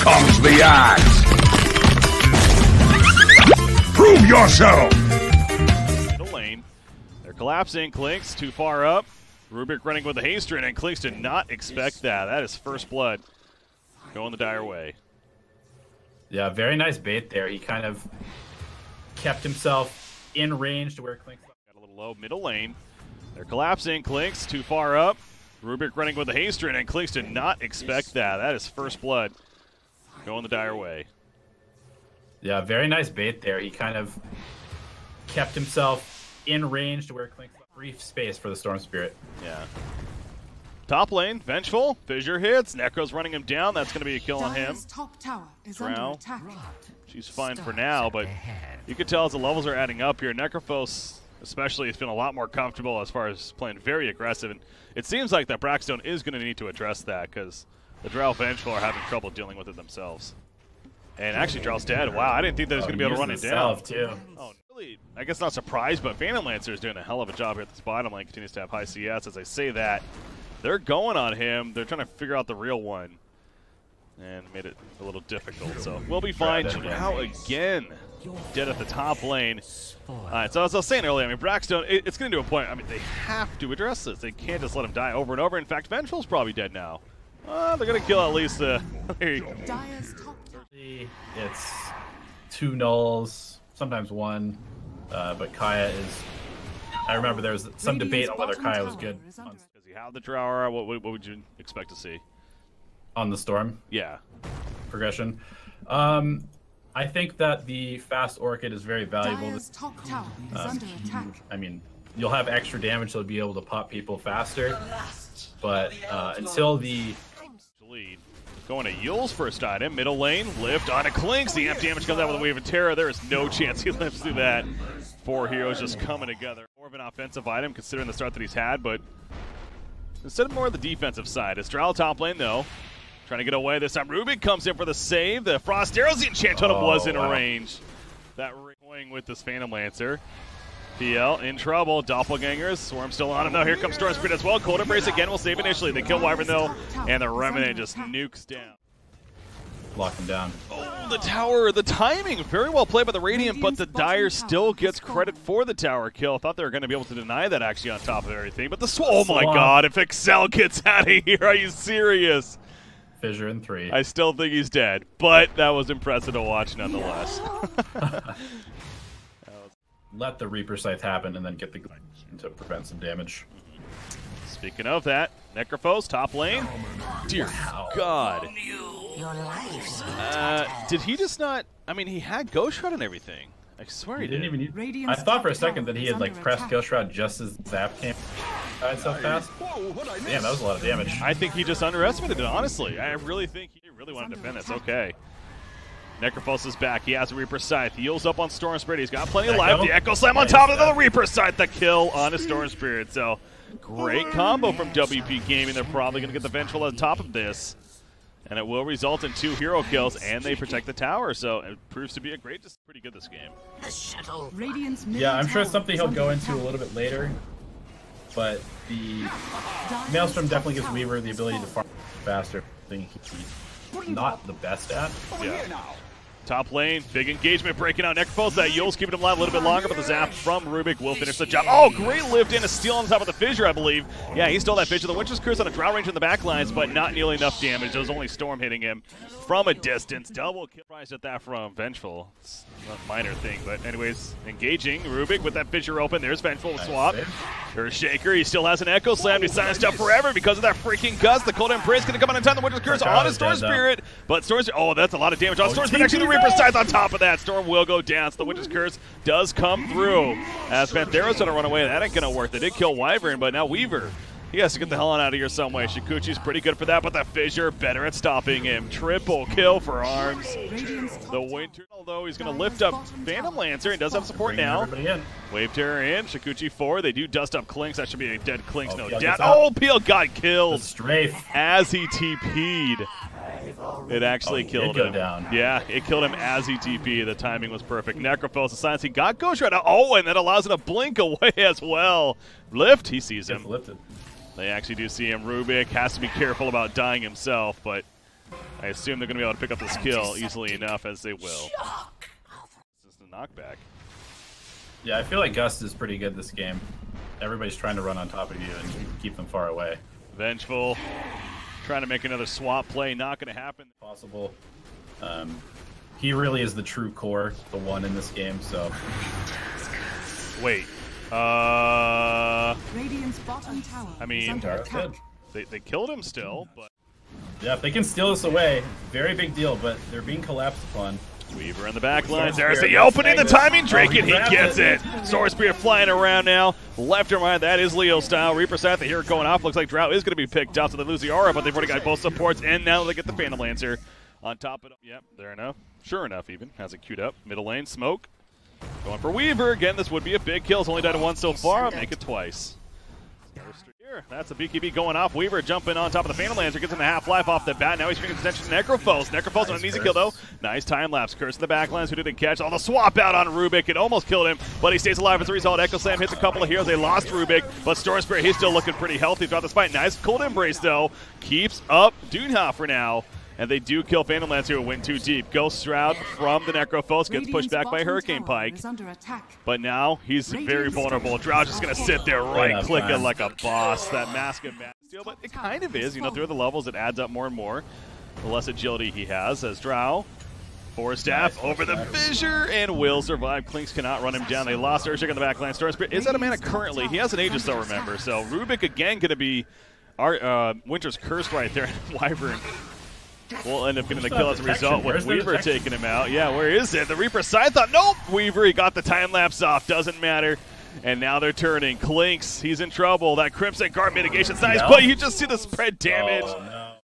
comes the axe! Prove yourself! Middle lane. They're collapsing. Clinkz too far up. Rubik running with the Haster, and Clinkz did not expect that. That is first blood going the dire way. Yeah, very nice bait there. He kind of kept himself in range to where Clinkz Got a little low. Middle lane. They're collapsing. Clinkz too far up. Rubik running with the Haster, and Clinkz did not expect that. That is first blood going the dire way. Yeah, very nice bait there. He kind of kept himself in range to where Clink brief space for the Storm Spirit. Yeah. Top lane, Vengeful, Fissure hits, Necro's running him down. That's going to be a kill on him. Top tower is Drow. under attack. She's fine for now, but you can tell as the levels are adding up here, Necrophos especially has been a lot more comfortable as far as playing very aggressive. And it seems like that Braxstone is going to need to address that because the Drow Vengeful are having trouble dealing with it themselves. And actually, Drow's dead. Wow, I didn't think that was Oh, going to be able to run it down. too. Oh, really? I guess not surprised, but Phantom Lancer is doing a hell of a job here at this bottom lane. Continues to have high CS. As I say that, they're going on him. They're trying to figure out the real one, and made it a little difficult. So we'll be fine. Drow again, dead at the top lane. All right. So as I was saying earlier, I mean Braxstone, it, it's getting to do a point. I mean they have to address this. They can't just let him die over and over. In fact, Vengeful's probably dead now. Uh, they're gonna kill at least. Uh, there you go. Dire's top tower. It's two nulls, sometimes one, uh, but Kaya is. I remember there was some debate on whether Kaya was good Is under Does he have the Drow? What, what, what would you expect to see? on the Storm Yeah. progression. Um, I think that the fast Orchid is very valuable. Dire's top tower is under attack. I mean, you'll have extra damage, so you'll be able to pop people faster. But uh, until the lead. Going to Eul's first item, middle lane, lift on a Clinkz. The amp damage comes out with a wave of terror. There is no chance he lives through that. Four heroes just coming together. More of an offensive item considering the start that he's had, but instead of more of the defensive side. Estrella top lane though. Trying to get away this time. Rubik comes in for the save. The Frost Arrows, the enchant totem Oh, was in oh, wow. range. That going with this Phantom Lancer. PL in trouble. Doppelgangers. Swarm still on him though. Here comes Storm Spirit as well. Cold Embrace again will save initially. They kill Wyvern though. And the Remnant just nukes down. lock him down. Oh, the tower, the timing, very well played by the Radiant, but the Dire still gets credit for the tower kill. Thought they were going to be able to deny that actually on top of everything, but the sw- oh my god, if Excel gets out of here, are you serious? Fissure in three. I still think he's dead, but that was impressive to watch nonetheless. Let the Reaper Scythe happen and then get the Glide to prevent some damage. Speaking of that, Necrophos, top lane. Dear God. Uh, did he just not? I mean, he had Ghost Shroud and everything. I swear he, He didn't did. even use. I thought for a second that he had like pressed attack. Kill Shroud just as Zap came. Died so fast. Damn, that was a lot of damage. I think he just underestimated it, honestly. I really think he really wanted to defend this. Okay. Necrophos is back. He has a Reaper Scythe. He heals up on Storm Spirit. He's got plenty of life. The Echo Slam on top of the Reaper Scythe. The kill on a Storm Spirit. So, great combo from WP Gaming. They're probably going to get the Vengeful on top of this. And it will result in two hero kills, and they protect the tower. So, it proves to be a great, just pretty good this game. Radiant's middle Yeah, I'm sure it's something he'll go into a little bit later. But the Dire's Maelstrom definitely gives Weaver the ability to farm faster. Thing he's not the best at. Yeah. Top lane, big engagement breaking out Necrophos. That Eul's keeping him alive a little bit longer, but the zap from Rubik will finish the job. Oh, great lift in, a steal on top of the Fissure, I believe. Yeah, he stole that Fissure. The Winter's Curse on a Drow range in the back lines, but not nearly enough damage. There was only Storm hitting him from a distance. Double kill. Surprised at that from Vengeful. It's a minor thing, but anyways, engaging Rubik with that Fissure open. There's Vengeful swap. There's Shaker. He still has an Echo Slam. He's silenced up forever because of that freaking Gust. The Cold Embrace going to come on in time. The Winter's Curse on a is Storm. Spirit. But Storm Oh, that's a lot of damage. On Oh, Storm Spirit, actually, Reaper! Scythe on top of that. Storm will go down. So the Winter's Curse does come through. As Panthera's going to run away. That ain't going to work. They did kill Wyvern, but now Weaver. He has to get the hell on out of here some way. Shukuchi's pretty good for that, but the Fissure better at stopping him. Triple kill for Arms. The Winter, although he's going to lift up Phantom Lancer. He does have support now. Wave Terror in, Shukuchi 4. They do dust up Clinkz. That should be a dead Clinkz, Oh, no doubt. Oh, Peel got killed strafe. as he TP'd. It oh, actually Oh, killed him. down. Yeah, it killed him as he TP'd. The timing was perfect. Necrophos assigns he got Ghost Rider. Oh, and that allows him to blink away as well. Lift, he sees Gets him. lifted. They actually do see him. Rubik has to be careful about dying himself, but I assume they're going to be able to pick up this kill easily enough as they will. This is the knockback. Yeah, I feel like Gust is pretty good this game. Everybody's trying to run on top of you and keep them far away. Vengeful, trying to make another swap play, not going to happen. Possible. Um, he really is the true core, the one in this game. So Wait. Uh, Radiant's bottom tower I mean- under That's good. attack. they, they killed him still, but yeah, if they can steal this away, very big deal. But they're being collapsed upon. Weaver in the back. Sword There's the opening, the timing. Drake he and he gets it. Sword Spear flying around now. Left and right. That is Leo style. Reaper Scythe here going off. Looks like Drought is going to be picked up. So they lose the aura, but they've already got both supports. And now they get the Phantom Lancer on top of it. Yep, there enough. Sure enough, even. Has it queued up. Middle lane, smoke. Going for Weaver. Again, this would be a big kill. It's only done once so far. Make it twice. Here, That's a BKB going off. Weaver jumping on top of the Phantom Lancer, gets him the half life off the bat. Now he's bringing attention to Necrophos. Necrophos on an easy kill though. Nice time lapse. Curse in the backlines. Who didn't catch? All the swap out on Rubik. It almost killed him, but he stays alive as a result. Echo Slam hits a couple of heroes. They lost Rubik, but Storm Spirit, he's still looking pretty healthy throughout this fight. Nice cold embrace though. Keeps up Dunha for now. And they do kill Phantom Lancer who went too deep. Ghost Shroud from the Necrophos gets pushed back by Hurricane Pike. under. But now he's very vulnerable. structures Drought just gonna sit there right clicking time. like a boss. That mask of mass steal, but it kind of is. You know, through the levels, it adds up more and more. The less agility he has as Drow. Force Staff Nice, over the nice. fissure and will survive. Clinkz cannot run him down. They lost Urshik in the backline. Storm Spirit is out of mana currently. He has an Aegis though, remember. So Rubik again going to be our uh, Winter's Cursed right there. Wyvern will end up getting the kill as a result with Where's Weaver taking him out. Yeah, where is it? The Reaper Scythe thought, nope. Weaver, he got the time lapse off. Doesn't matter. And now they're turning. Clinkz, he's in trouble. That Crimson Guard mitigation's nice, Yeah. but you just see the spread damage. Oh, no.